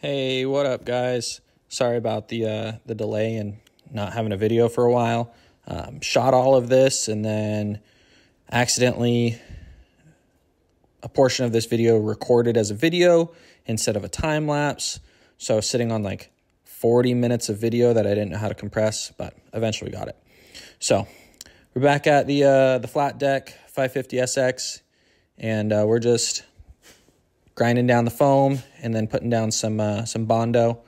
Hey, what up, guys? Sorry about the uh, the delay and not having a video for a while. Um, shot all of this and then accidentally a portion of this video recorded as a video instead of a time lapse. So sitting on like 40 minutes of video that I didn't know how to compress, but eventually got it. So we're back at the uh, the flat deck 550SX, and uh, we're just grinding down the foam and then putting down some uh, some bondo.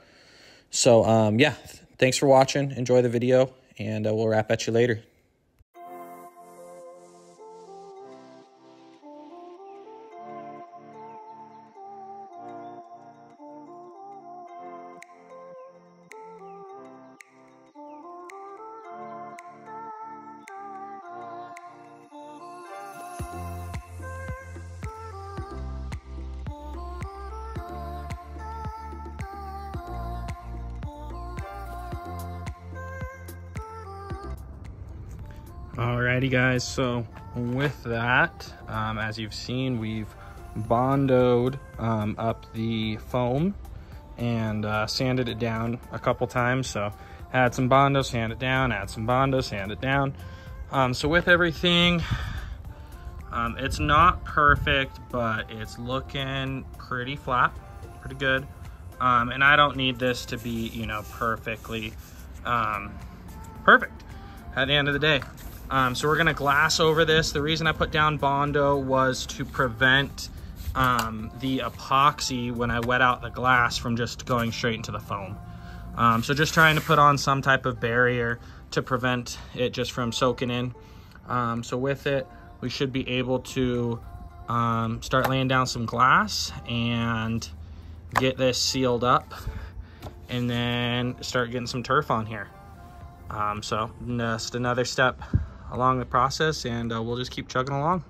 So um, yeah, thanks for watching. Enjoy the video, and uh, we'll wrap at you later. Alrighty guys, so with that, um, as you've seen, we've bondoed um, up the foam and uh, sanded it down a couple times. So add some bondo, sand it down, add some bondo, sand it down. Um, so with everything, um, it's not perfect, but it's looking pretty flat, pretty good. Um, and I don't need this to be, you know, perfectly um, perfect at the end of the day. Um, so we're gonna glass over this. The reason I put down Bondo was to prevent um, the epoxy when I wet out the glass from just going straight into the foam. Um, so just trying to put on some type of barrier to prevent it just from soaking in. Um, so with it, we should be able to um, start laying down some glass and get this sealed up and then start getting some turf on here. Um, so just another step along the process and uh, we'll just keep chugging along.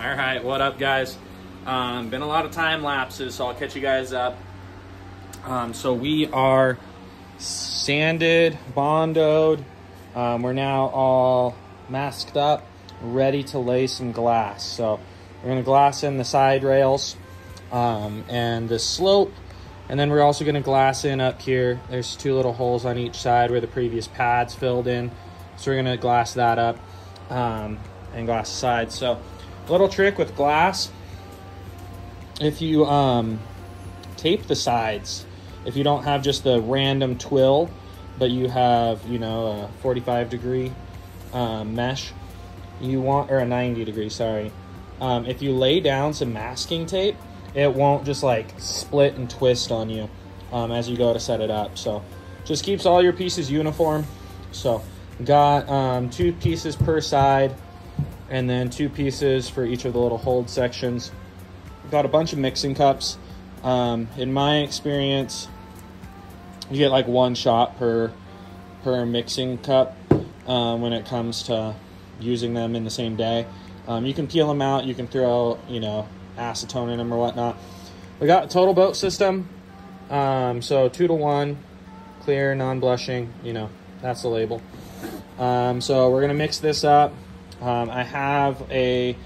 All right, what up, guys? Um, been a lot of time lapses, so I'll catch you guys up. Um, so we are sanded, bondoed. Um, we're now all masked up, ready to lay some glass. So we're gonna glass in the side rails um, and the slope, and then we're also gonna glass in up here. There's two little holes on each side where the previous pads filled in. So we're gonna glass that up um, and glass the sides. So little trick with glass. If you um, tape the sides if you don't have just the random twill but you have you know a 45 degree um, mesh you want or a 90 degree sorry. Um, if you lay down some masking tape it won't just like split and twist on you um, as you go to set it up. So just keeps all your pieces uniform. So got um, two pieces per side and then two pieces for each of the little hold sections. Got a bunch of mixing cups. Um, in my experience, you get like one shot per per mixing cup um, when it comes to using them in the same day. Um, you can peel them out. You can throw you know acetone in them or whatnot. We got a TotalBoat system, um, so two to one, clear, non-blushing. You know that's the label. Um, so we're gonna mix this up. Um, I have a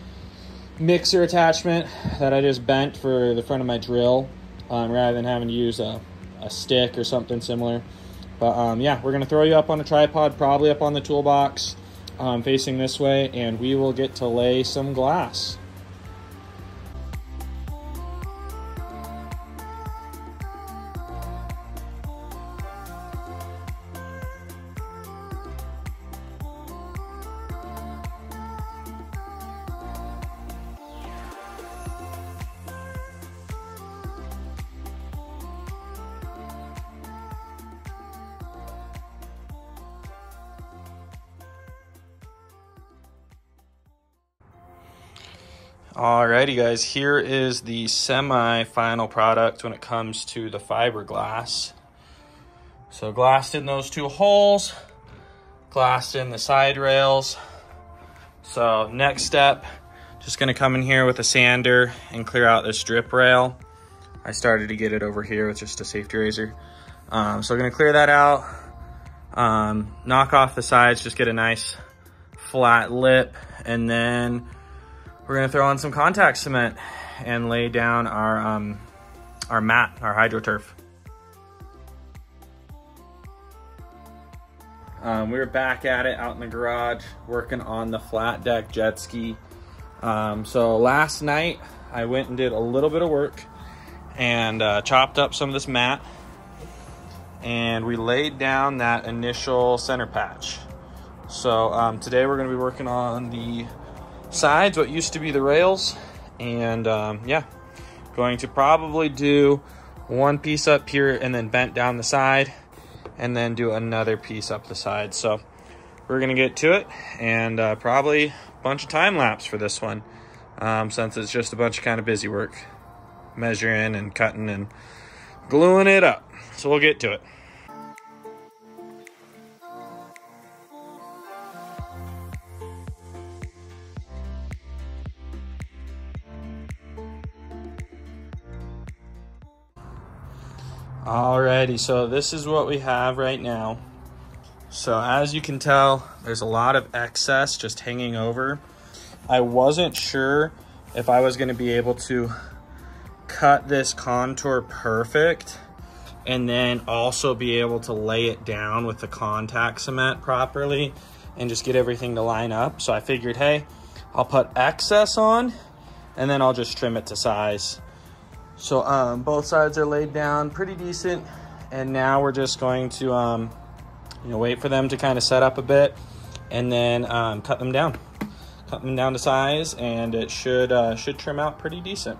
mixer attachment that I just bent for the front of my drill um, rather than having to use a, a stick or something similar. But um, yeah, we're going to throw you up on a tripod, probably up on the toolbox, um, facing this way, and we will get to lay some glass. Alrighty guys, here is the semi-final product when it comes to the fiberglass. So glassed in those two holes, glassed in the side rails. So next step, just gonna come in here with a sander and clear out this drip rail. I started to get it over here with just a safety razor. Um, so I'm gonna clear that out, um, knock off the sides, just get a nice flat lip, and then we're gonna throw on some contact cement and lay down our, um, our mat, our hydroturf. Um, we were back at it out in the garage, working on the flat deck jet ski. Um, so last night I went and did a little bit of work and uh, chopped up some of this mat and we laid down that initial center patch. So um, today we're gonna be working on the sides, what used to be the rails. And um, yeah, going to probably do one piece up here and then bent down the side and then do another piece up the side. So we're gonna get to it and uh, probably a bunch of time lapse for this one um, since it's just a bunch of kind of busy work, measuring and cutting and gluing it up. So we'll get to it. Alrighty, so this is what we have right now. So as you can tell, there's a lot of excess just hanging over. I wasn't sure if I was gonna be able to cut this contour perfect and then also be able to lay it down with the contact cement properly and just get everything to line up. So I figured, hey, I'll put excess on and then I'll just trim it to size. So um, both sides are laid down pretty decent. And now we're just going to, um, you know, wait for them to kind of set up a bit and then um, cut them down. Cut them down to size and it should, uh, should trim out pretty decent.